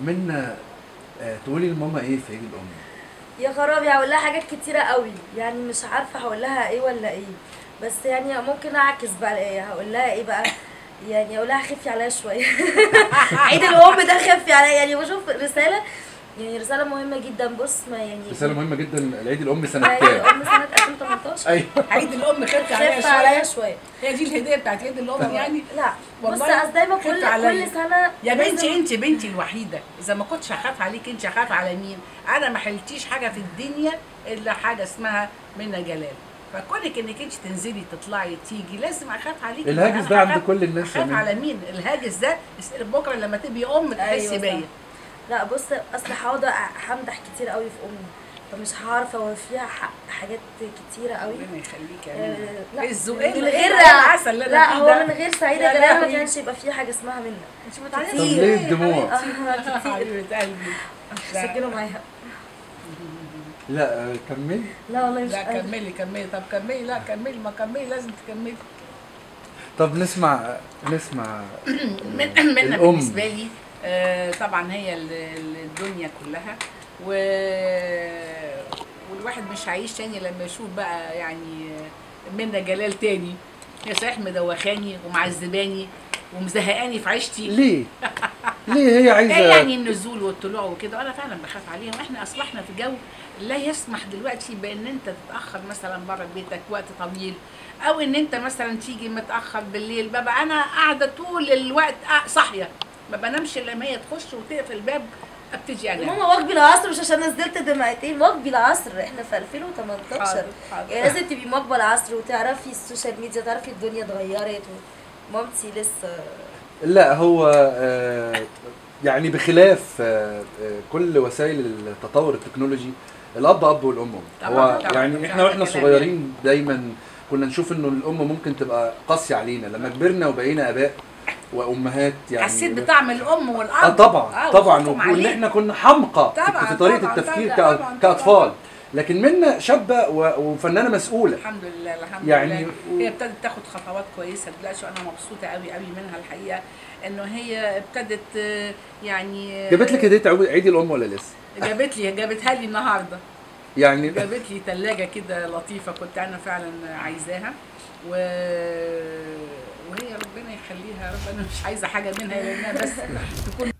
منا آه، تقولي لماما إيه في عيد الأم؟ يا خرابي هقول لها حاجات كتيرة قوي. يعني مش عارفة هقول لها إيه ولا إيه. بس يعني ممكن أعكس بقى إيه هقول لها إيه بقى؟ يعني أقول لها خفي عليا شوية. عيد الأم ده خفي عليا. يعني بشوف رسالة يعني رسالة مهمة جدا. بص ما يعني رسالة مهمة جدا. العيد الأم سنه عيد كام الأم سنة 2018 أيوه. عيد الأم خدت عليها خف عليا شوية. شوية. هي دي الهدية بتاعت عيد الأم يعني؟ لا. بص أصل دايما كل. كل سنة يا بنتي انت بنتي الوحيدة. إذا ما كنتش هخاف عليك انت هخاف على مين؟ أنا ما حلتيش حاجة في الدنيا إلا حاجة اسمها منى جلال. فكونك إنك انت تنزلي تطلعي تيجي لازم أخاف عليك. الهاجس ده عند كل الناس اخاف. على مين؟ الهاجس ده بكرة لما تبقي أم أيوة تحسي صح. بيا لا بص أصل هقعد همدح كتير قوي في أمي فمش هعرف أوفيها ح- حاجات كتيرة قوي ربنا يخليك يا آه، لا إيه الذوق من إيه غير العسل لا هو ده؟ من غير سعيده جلال ما. كانش يبقى في حاجة اسمها منى أنت طب بتعيطي كتير. ليه الدموع آه، كتير حبيبة قلبي لا. سجلوا معايا لا آه، كملي لا والله مش لا. كملي كملي طب كملي لا كملي ما كملي لازم تكملي طب نسمع نسمع من الأم. بالنسبة لي آه، طبعا هي ال- ال- الدنيا كلها. و والواحد مش هيعيش تاني لما يشوف بقى يعني منى جلال تاني. هي صحيح مدوخاني ومعذباني ومزهقاني في عيشتي. ليه؟ ليه هي عايزه إيه يعني النزول والطلوع وكده. وأنا فعلا بخاف عليهم. إحنا اصبحنا في جو لا يسمح دلوقتي بأن أنت تتأخر مثلا بره بيتك وقت طويل. أو إن أنت مثلا تيجي متأخر بالليل. ببقى أنا قاعدة طول الوقت قاع- صاحية. ما بنامش إلا لما هي تخش وتقفل الباب أبتدي أنام ماما واجبي العصر مش عشان نزلت دمعتين واجبي العصر إحنا في 2018 حاضر، حاضر. يعني لازم تبقي مواكبة العصر وتعرفي السوشيال ميديا تعرفي الدنيا اتغيرت مامتي لسه لا هو آه، يعني بخلاف آه، آه، كل وسائل التطور التكنولوجي الأب أب والأم. طبعاً، هو. يعني إحنا وإحنا صغيرين دايما كنا نشوف إنه الأم ممكن تبقى قاسية علينا لما كبرنا وبقينا آباء وأمهات يعني حسيت بطعم الأم والاب آه طبعا آه، طبعا وان. إحنا كنا حمقى في- طبعاً، في طريقة طبعاً، التفكير طبعاً، كأ- طبعاً، كأطفال. لكن منا شابة وفنانة مسؤولة. الحمد لله الحمد يعني لله هي ابتدت تاخد خطوات كويسة دلوقتي وأنا مبسوطة قوي قوي منها الحقيقة إنه هي ابتدت آه، يعني جابت لك هدية عيد الأم ولا لسه؟ جابت لي جابتها لي النهارده. يعني جابت لي ثلاجه كده لطيفة كنت أنا فعلا عايزاها. و... ربنا يخليها. يا رب أنا مش عايزة حاجة منها لأنها بس تكون